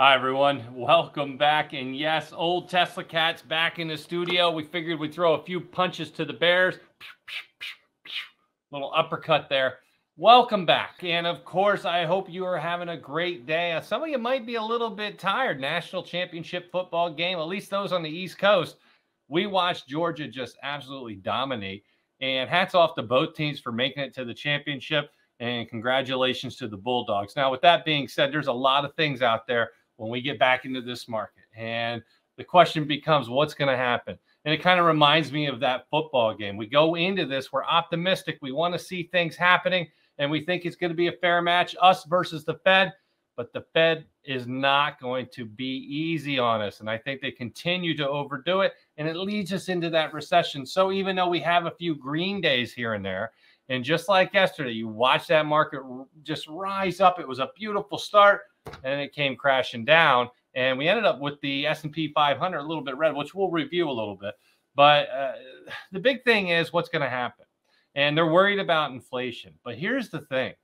Hi, everyone. Welcome back. And yes, old Tesla Cat's back in the studio. We figured we'd throw a few punches to the Bears. Little uppercut there. Welcome back. And of course, I hope you are having a great day. Uh, some of you might be a little bit tired. National championship football game, at least those on the East Coast. We watched Georgia just absolutely dominate. And hats off to both teams for making it to the championship. And congratulations to the Bulldogs. Now, with that being said, there's a lot of things out there when we get back into this market. And the question becomes what's going to happen? And it kind of reminds me of that football game. We go into this, we're optimistic, we want to see things happening, and we think it's going to be a fair match, us versus the Fed. But the Fed is not going to be easy on us. And I think they continue to overdo it, and it leads us into that recession. So even though we have a few green days here and there, and just like yesterday, you watch that market just rise up. It was a beautiful start and it came crashing down. And we ended up with the S&P 500 a little bit red, which we'll review a little bit. But uh, the big thing is what's going to happen. And they're worried about inflation. But here's the thing.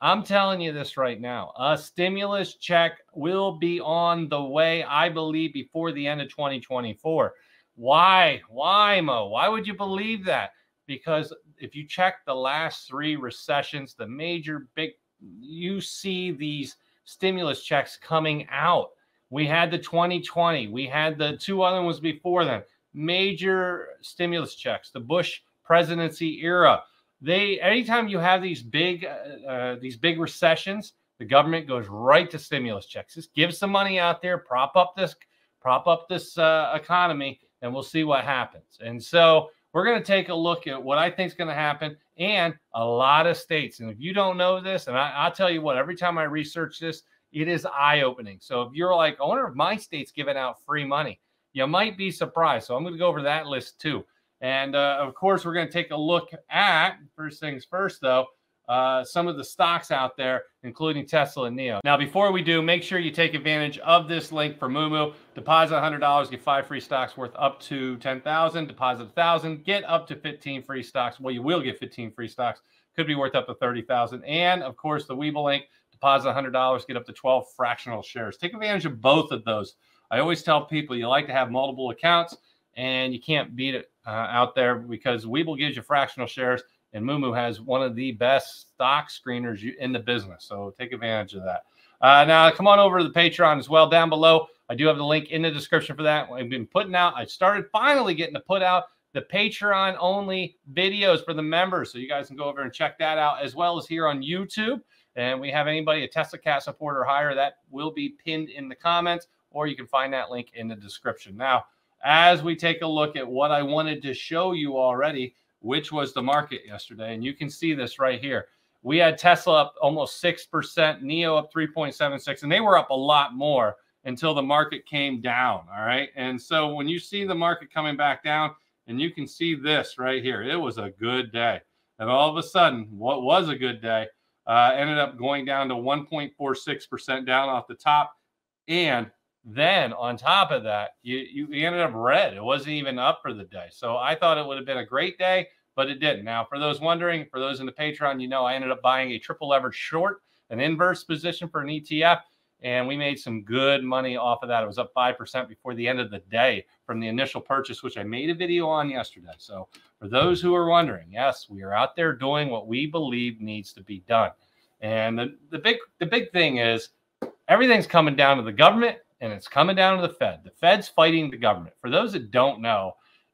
I'm telling you this right now. A stimulus check will be on the way, I believe, before the end of 2024. Why? Why, Moe? Why would you believe that? Because if you check the last three recessions, the major big, you see these stimulus checks coming out. We had the 2020, we had the two other ones before then, major stimulus checks, the Bush presidency era. They anytime you have these big uh, uh, these big recessions, the government goes right to stimulus checks. Just give some money out there, prop up this prop up this uh, economy, and we'll see what happens. And so we're going to take a look at what I think is going to happen and a lot of states. And if you don't know this, and I, will tell you what, every time I research this, it is eye opening. So if you're like, I wonder if my state's giving out free money, you might be surprised. So I'm going to go over that list too. And uh, of course, we're going to take a look at first things first, though, uh, some of the stocks out there, including Tesla and NIO. Now, before we do, make sure you take advantage of this link for Moomoo. Deposit $100, get five free stocks worth up to 10,000. Deposit 1,000, get up to 15 free stocks. Well, you will get 15 free stocks. Could be worth up to 30,000. And of course, the Webull link, deposit $100, get up to 12 fractional shares. Take advantage of both of those. I always tell people you like to have multiple accounts and you can't beat it uh, out there because Webull gives you fractional shares and Moomoo has one of the best stock screeners in the business. So take advantage of that. Uh, now, come on over to the Patreon as well down below. I do have the link in the description for that. I've been putting out, I started finally getting to put out the Patreon only videos for the members. So you guys can go over and check that out as well as here on YouTube. And we have anybody, a Tesla Cat supporter higher, that will be pinned in the comments, or you can find that link in the description. Now, as we take a look at what I wanted to show you already, which was the market yesterday. And you can see this right here. We had Tesla up almost 6%, NIO up 3.76, and they were up a lot more until the market came down. All right. And so when you see the market coming back down, and you can see this right here, it was a good day. And all of a sudden, what was a good day uh, ended up going down to 1.46% down off the top. And then on top of that, you, you ended up red. It wasn't even up for the day. So I thought it would have been a great day, but it didn't. Now, for those wondering, for those in the Patreon, you know I ended up buying a triple leverage short, an inverse position for an ETF, and we made some good money off of that. It was up 5% before the end of the day from the initial purchase, which I made a video on yesterday. So for those who are wondering, yes, we are out there doing what we believe needs to be done. And the, the big the big thing is everything's coming down to the government and it's coming down to the Fed. The Fed's fighting the government. For those that don't know,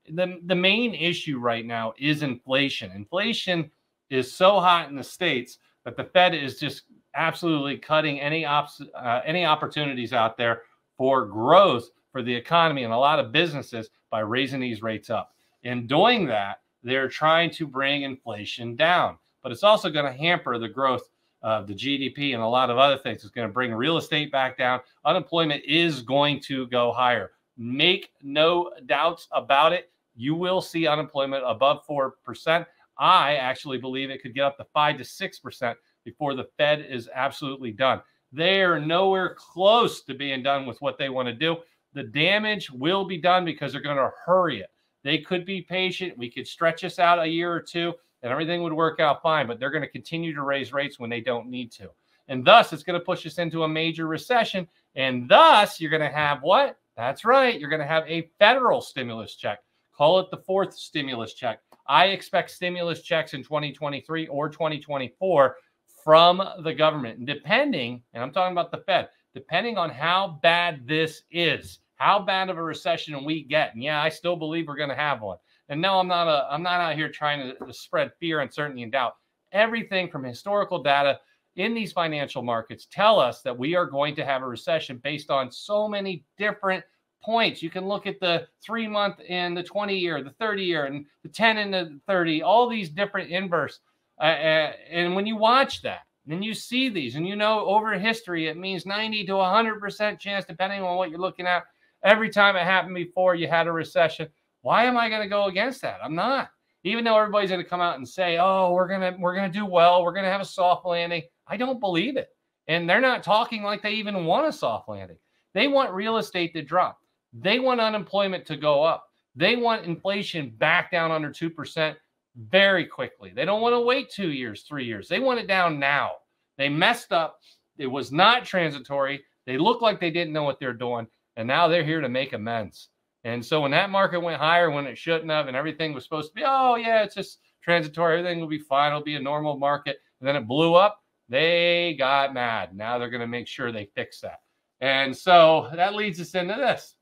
the, the main issue right now is inflation. Inflation is so hot in the states that the Fed is just absolutely cutting any ops, uh, any opportunities out there for growth for the economy and a lot of businesses by raising these rates up. In doing that, they're trying to bring inflation down, but it's also going to hamper the growth uh, the GDP and a lot of other things. It's going to bring real estate back down. Unemployment is going to go higher. Make no doubts about it. You will see unemployment above 4%. I actually believe it could get up to 5 to 6% before the Fed is absolutely done. They are nowhere close to being done with what they want to do. The damage will be done because they're going to hurry it. They could be patient. We could stretch this out a year or two and everything would work out fine. But they're going to continue to raise rates when they don't need to. And thus, it's going to push us into a major recession. And thus, you're going to have what? That's right. You're going to have a federal stimulus check. Call it the fourth stimulus check. I expect stimulus checks in 2023 or 2024 from the government. And depending, and I'm talking about the Fed, depending on how bad this is, how bad of a recession we get. And yeah, I still believe we're going to have one. And no, I'm not a I'm not out here trying to, to spread fear, uncertainty, and doubt. Everything from historical data in these financial markets tell us that we are going to have a recession based on so many different points. You can look at the three month and the 20 year, the 30 year, and the 10 and the 30, all these different inverse. Uh, uh, and when you watch that, and you see these, and you know over history, it means 90 to 100% chance, depending on what you're looking at. Every time it happened before, you had a recession. Why am I going to go against that? I'm not. Even though everybody's going to come out and say, "Oh, we're gonna we're gonna do well, we're gonna have a soft landing," I don't believe it. And they're not talking like they even want a soft landing. They want real estate to drop. They want unemployment to go up. They want inflation back down under 2% very quickly. They don't want to wait two years, three years. They want it down now. They messed up. It was not transitory. They look like they didn't know what they're doing. And now they're here to make amends. And so when that market went higher when it shouldn't have, and everything was supposed to be, oh, yeah, it's just transitory. Everything will be fine. It'll be a normal market. And then it blew up. They got mad. Now they're going to make sure they fix that. And so that leads us into this.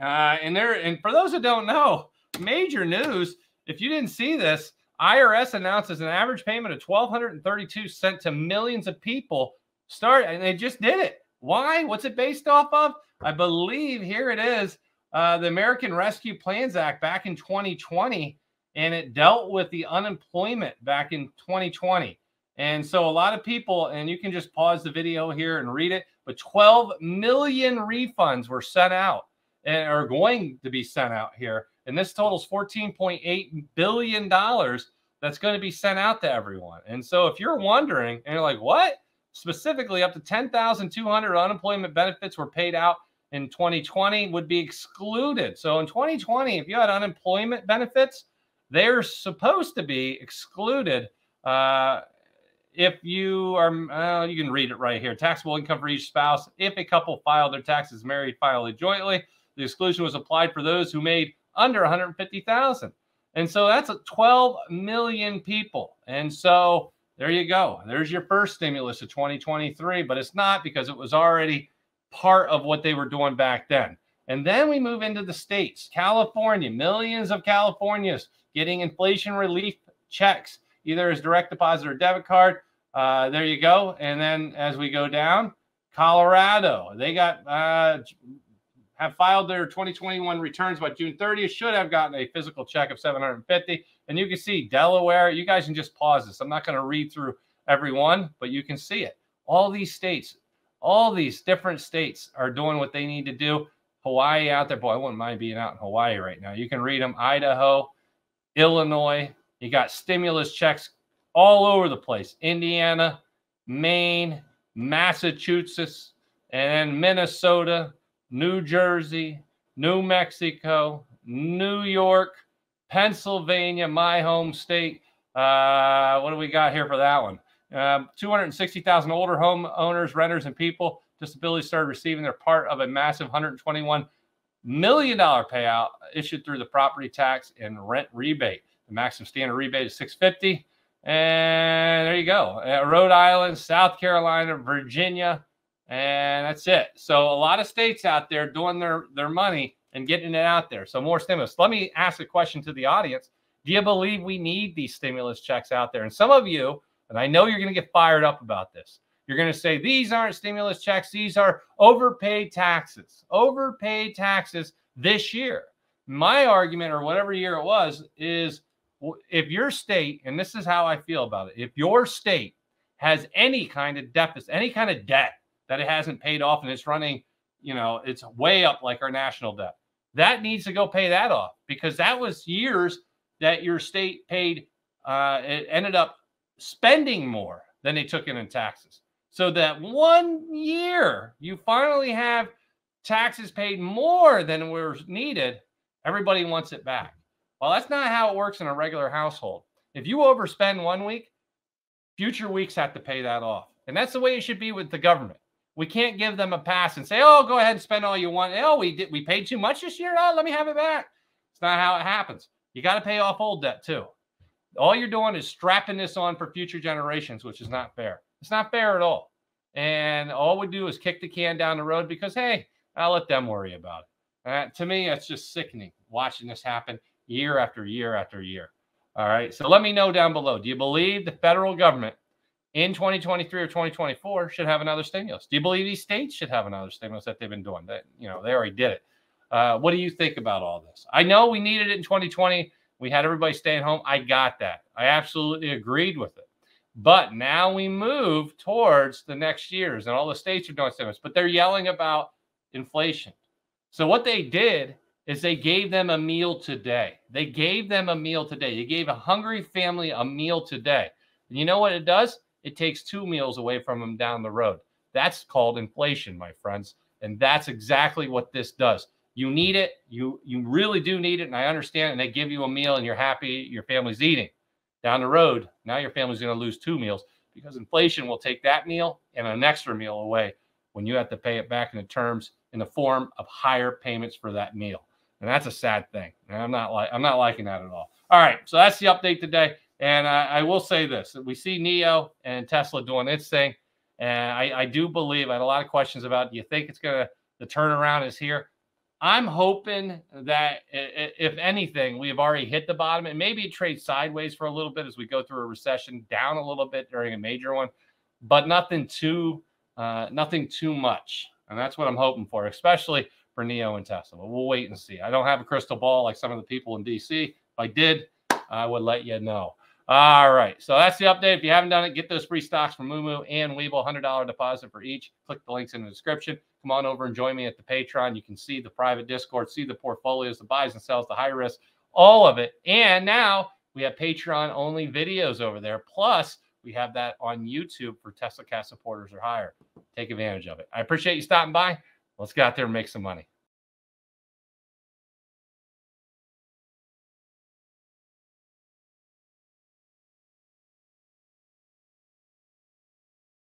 Uh, and there, and for those who don't know, major news. If you didn't see this, IRS announces an average payment of 1,232 sent to millions of people. Start, and they just did it. Why? What's it based off of? I believe here it is, uh, the American Rescue Plans Act back in 2020, and it dealt with the unemployment back in 2020. And so a lot of people, and you can just pause the video here and read it, but 12 million refunds were sent out and are going to be sent out here. And this totals $14.8 billion that's going to be sent out to everyone. And so if you're wondering and you're like, what? Specifically, up to 10,200 unemployment benefits were paid out in 2020 would be excluded. So in 2020, if you had unemployment benefits, they're supposed to be excluded. Uh, if you are, uh, you can read it right here. Taxable income for each spouse. If a couple filed their taxes married, filed jointly, the exclusion was applied for those who made under 150,000. And so that's 12 million people. And so there you go. There's your first stimulus of 2023, but it's not because it was already part of what they were doing back then. And then we move into the states. California, millions of Californians getting inflation relief checks, either as direct deposit or debit card. Uh, there you go. And then as we go down, Colorado, they got uh, have filed their 2021 returns by June 30th should have gotten a physical check of 750. And you can see Delaware. You guys can just pause this. I'm not going to read through every one, but you can see it. All these states, all these different states are doing what they need to do. Hawaii out there, boy, I wouldn't mind being out in Hawaii right now. You can read them. Idaho, Illinois. You got stimulus checks all over the place. Indiana, Maine, Massachusetts, and Minnesota. New Jersey, New Mexico, New York, Pennsylvania, my home state. Uh, what do we got here for that one? Um, 260,000 older homeowners, renters, and people disabilities started receiving their part of a massive 121 million dollar payout issued through the property tax and rent rebate. The maximum standard rebate is 650. And there you go. Uh, Rhode Island, South Carolina, Virginia, and that's it. So a lot of states out there doing their their money and getting it out there. So more stimulus. Let me ask a question to the audience. Do you believe we need these stimulus checks out there? And some of you, and I know you're going to get fired up about this. You're going to say these aren't stimulus checks, these are overpaid taxes. Overpaid taxes this year. My argument or whatever year it was is if your state and this is how I feel about it. If your state has any kind of deficit, any kind of debt that it hasn't paid off and it's running, you know, it's way up like our national debt. That needs to go pay that off because that was years that your state paid, uh, it ended up spending more than they took in in taxes. So that one year you finally have taxes paid more than was needed, everybody wants it back. Well, that's not how it works in a regular household. If you overspend one week, future weeks have to pay that off. And that's the way it should be with the government. We can't give them a pass and say, "Oh, go ahead and spend all you want." Oh, we did we paid too much this year. Oh, let me have it back. It's not how it happens. You got to pay off old debt too. All you're doing is strapping this on for future generations, which is not fair. It's not fair at all. And all we do is kick the can down the road because, hey, I'll let them worry about it. Uh, to me, it's just sickening watching this happen year after year after year. All right. So let me know down below. Do you believe the federal government in 2023 or 2024 should have another stimulus? Do you believe these states should have another stimulus that they've been doing? That you know they already did it. Uh, what do you think about all this? I know we needed it in 2020. We had everybody stay at home. I got that. I absolutely agreed with it. But now we move towards the next years, and all the states are doing stimulus, but they're yelling about inflation. So what they did is they gave them a meal today. They gave them a meal today. They gave a hungry family a meal today. And you know what it does? It takes two meals away from them down the road. That's called inflation, my friends. And that's exactly what this does. You need it. You you really do need it. And I understand. And they give you a meal and you're happy your family's eating down the road, now your family's going to lose two meals because inflation will take that meal and an extra meal away when you have to pay it back in the terms in the form of higher payments for that meal. And that's a sad thing. And I'm not like I'm not liking that at all. All right, so that's the update today. And I, I will say this: we see NIO and Tesla doing its thing, and I, I do believe I had a lot of questions about. Do you think it's gonna the turnaround is here? I'm hoping that if anything, we have already hit the bottom and maybe trade sideways for a little bit as we go through a recession, down a little bit during a major one, but nothing too, uh, nothing too much. And that's what I'm hoping for, especially for NIO and Tesla. But we'll wait and see. I don't have a crystal ball like some of the people in DC. If I did, I would let you know. All right. So that's the update. If you haven't done it, get those free stocks from Moomoo and Webull, $100 deposit for each. Click the links in the description. Come on over and join me at the Patreon. You can see the private Discord, see the portfolios, the buys and sells, the high risk, all of it. And now we have Patreon only videos over there. Plus, we have that on YouTube for Tesla Cast supporters or higher. Take advantage of it. I appreciate you stopping by. Let's get out there and make some money.